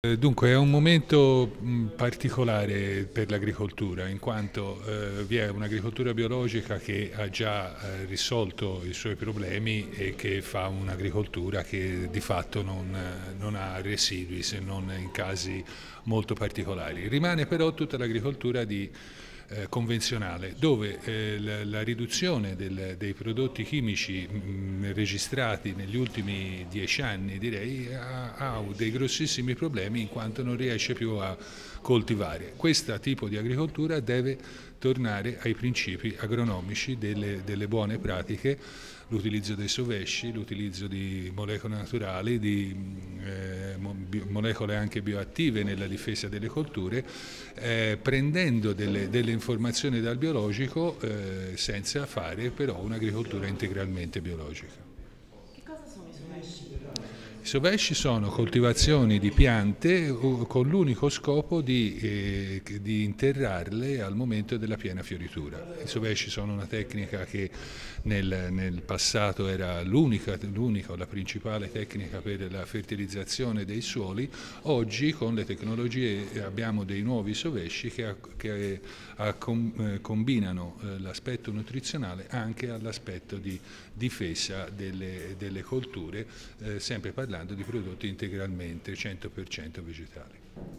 Eh, dunque è un momento particolare per l'agricoltura in quanto eh, vi è un'agricoltura biologica che ha già eh, risolto i suoi problemi e che fa un'agricoltura che di fatto non, non, ha residui se non in casi molto particolari. Rimane però tutta l'agricoltura di eh, convenzionale dove eh, la, la, riduzione del, dei prodotti chimici mh, registrati negli ultimi dieci anni direi ha, ha, dei grossissimi problemi in quanto non riesce più a coltivare. Questo tipo di agricoltura deve tornare ai principi agronomici delle, delle buone pratiche, l'utilizzo dei sovesci, l'utilizzo di molecole naturali, di eh, molecole anche bioattive nella difesa delle colture, eh, prendendo delle, delle, informazioni dal biologico eh, senza fare però un'agricoltura integralmente biologica. I sovesci sono coltivazioni di piante con l'unico scopo di, eh, di, interrarle al momento della piena fioritura. I sovesci sono una tecnica che nel, nel passato era l'unica, o la principale tecnica per la fertilizzazione dei suoli, oggi con le tecnologie abbiamo dei nuovi sovesci che, che a, com, eh, combinano eh, l'aspetto nutrizionale anche all'aspetto di difesa delle, delle colture, eh, sempre parlando parlando di prodotti integralmente 100% vegetali.